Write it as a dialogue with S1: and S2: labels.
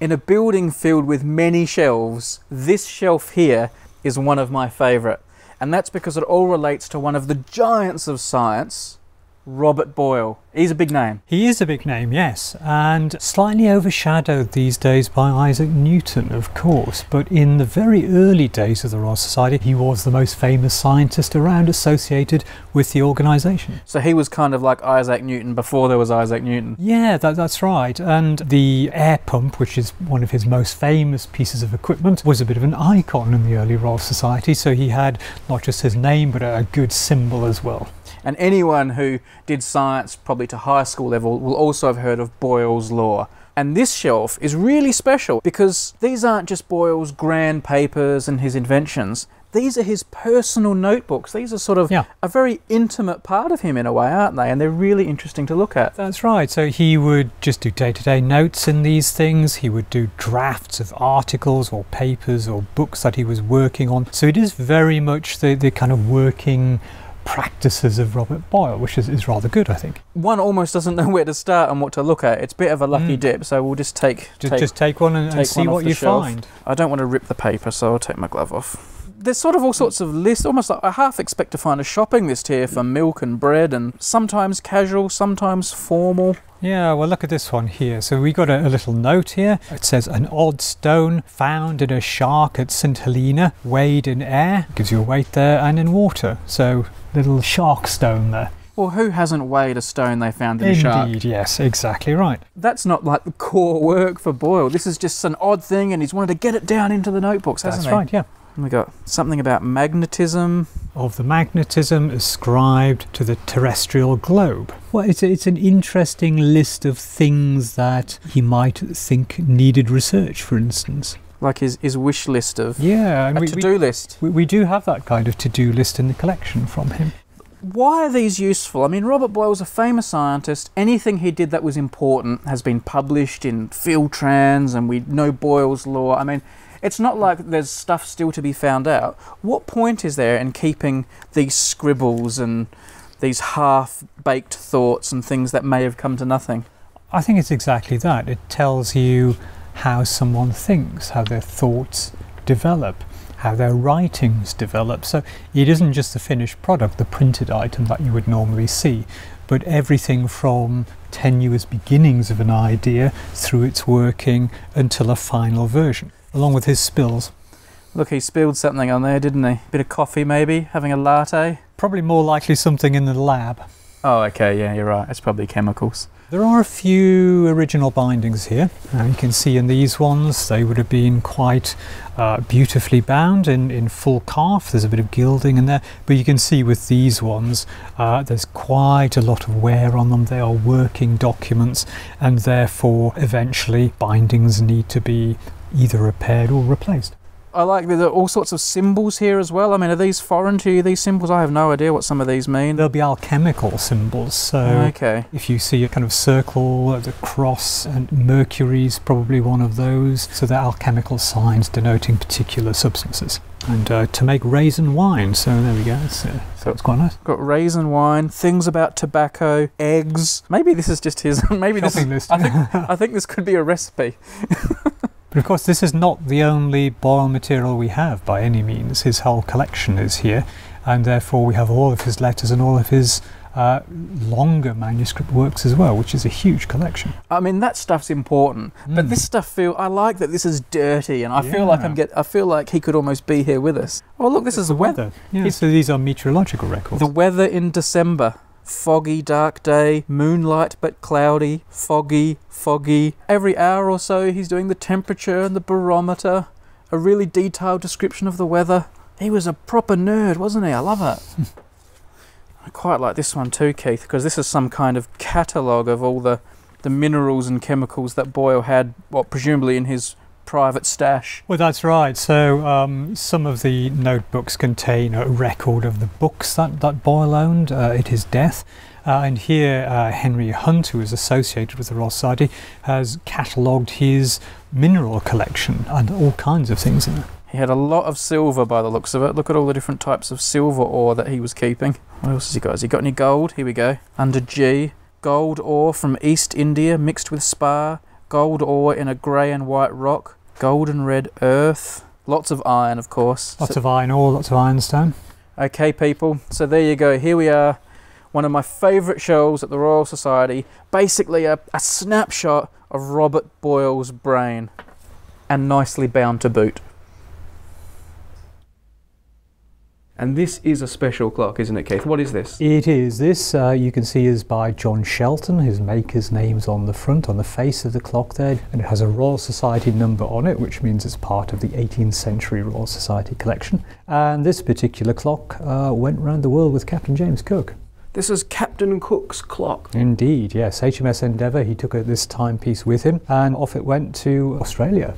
S1: In a building filled with many shelves, this shelf here is one of my favourite. And that's because it all relates to one of the giants of science, Robert Boyle. He's a big name.
S2: He is a big name, yes, and slightly overshadowed these days by Isaac Newton, of course. But in the very early days of the Royal Society, he was the most famous scientist around associated with the organisation.
S1: So he was kind of like Isaac Newton before there was Isaac Newton.
S2: Yeah, that, that's right. And the air pump, which is one of his most famous pieces of equipment, was a bit of an icon in the early Royal Society. So he had not just his name, but a good symbol as well.
S1: And anyone who did science, probably to high school level, will also have heard of Boyle's Law. And this shelf is really special because these aren't just Boyle's grand papers and his inventions. These are his personal notebooks. These are sort of
S2: Yeah.
S1: a very intimate part of him in a way, aren't they? And they're really interesting to look at.
S2: That's right. So he would just do day to day notes in these things. He would do drafts of articles or papers or books that he was working on. So it is very much the, the kind of working practices of Robert Boyle, which is, is rather good, I think.
S1: One almost doesn't know where to start and what to look at. It's a bit of a lucky
S2: Mm.
S1: dip, so we'll just take.
S2: Just,
S1: take
S2: just take one and, and see
S1: one
S2: what you
S1: shelf.
S2: find.
S1: I don't want to rip the paper, so I'll take my glove off. There's sort of all sorts of lists, almost like I half expect to find a shopping list here for milk and bread, and sometimes casual, sometimes formal.
S2: Yeah, well, look at this one here. So we got a, a little note here. It says an odd stone found in a shark at St Helena, weighed in air, gives you a weight there, and in water. So little shark stone there.
S1: Well, who hasn't weighed a stone they found in a shark?
S2: Indeed, yes, exactly right.
S1: That's not like the core work for Boyle. This is just an odd thing, and he's wanted to get it down into the notebooks, hasn't
S2: That's
S1: he?
S2: right, yeah.
S1: And we got something about magnetism.
S2: Of the magnetism ascribed to the terrestrial globe. Well, it's, a, it's an interesting list of things that he might think needed research, for instance.
S1: Like his, his wish list of
S2: Yeah, and
S1: a
S2: we,
S1: to do list.
S2: we, we do have that kind of to do list in the collection from him.
S1: Why are these useful? I mean, Robert Boyle was a famous scientist. Anything he did that was important has been published in Philtrans, and we know Boyle's law. I mean, it's not like there's stuff still to be found out. What point is there in keeping these scribbles and these half baked thoughts and things that may have come to nothing?
S2: I think it's exactly that. It tells you how someone thinks, how their thoughts develop, how their writings develop. So it isn't just the finished product, the printed item that you would normally see, but everything from tenuous beginnings of an idea through its working until a final version, along with his spills.
S1: Look, he spilled something on there, didn't he? A bit of coffee, maybe? Having a latte?
S2: Probably more likely something in the lab.
S1: Oh, okay, yeah, you're right. It's probably chemicals.
S2: There are a few original bindings here. Uh, you can see in these ones they would have been quite uh, beautifully bound in, in full calf. There's a bit of gilding in there, but you can see with these ones uh, there's quite a lot of wear on them. They are working documents, and therefore eventually bindings need to be either repaired or replaced.
S1: I like that there are all sorts of symbols here as well. I mean, are these foreign to you, these symbols? I have no idea what some of these mean.
S2: There'll be alchemical symbols, so
S1: Okay.
S2: If you see a kind of circle, the cross, and Mercury's probably one of those. So they're alchemical signs denoting particular substances. And uh, to make raisin wine, so there we go. Uh, so it's quite nice.
S1: Got raisin wine, things about tobacco, eggs. Maybe this is just his. Maybe this
S2: list.
S1: I think I think this could be a recipe.
S2: But of course, this is not the only Boyle material we have by any means. His whole collection is here, and therefore we have all of his letters and all of his uh, longer manuscript works as well, which is a huge collection.
S1: I mean, that stuff's important, but
S2: Mm.
S1: this stuff feel. I like that this is dirty, and I feel like I'm
S2: Yeah.
S1: get. I feel like he could almost be here with us. Oh, look, this is the weather.
S2: Yeah,
S1: He's-
S2: so these are meteorological records.
S1: The weather in December. Foggy, dark day, moonlight but cloudy, foggy, foggy. Every hour or so, he's doing the temperature and the barometer, a really detailed description of the weather. He was a proper nerd, wasn't he? I love it. I quite like this one too, Keith, because this is some kind of catalogue of all the, the minerals and chemicals that Boyle had, what presumably in his private stash.
S2: Well, that's right. So um, some of the notebooks contain a record of the books that, that Boyle owned uh, at his death. Uh, and here, uh, Henry Hunt, who is associated with the Royal Society, has catalogued his mineral collection and all kinds of things in it.
S1: He had a lot of silver by the looks of it. Look at all the different types of silver ore that he was keeping. What else has he got? Has he got any gold? Here we go. Under G, gold ore from East India mixed with spar, gold ore in a grey and white rock, golden red earth, lots of iron, of course.
S2: Lots
S1: So-
S2: of iron ore, lots of ironstone.
S1: Okay, people, so there you go. Here we are, one of my favourite shows at the Royal Society. Basically, a, a snapshot of Robert Boyle's brain, and nicely bound to boot. And this is a special clock, isn't it, Keith? What is this?
S2: It is. This uh, you can see is by John Shelton. His maker's name's on the front, on the face of the clock there, and it has a Royal Society number on it, which means it's part of the 18th century Royal Society collection. And this particular clock uh, went round the world with Captain James Cook.
S1: This is Captain Cook's clock.
S2: Indeed, yes. HMS Endeavour, he took this timepiece with him, and off it went to Australia.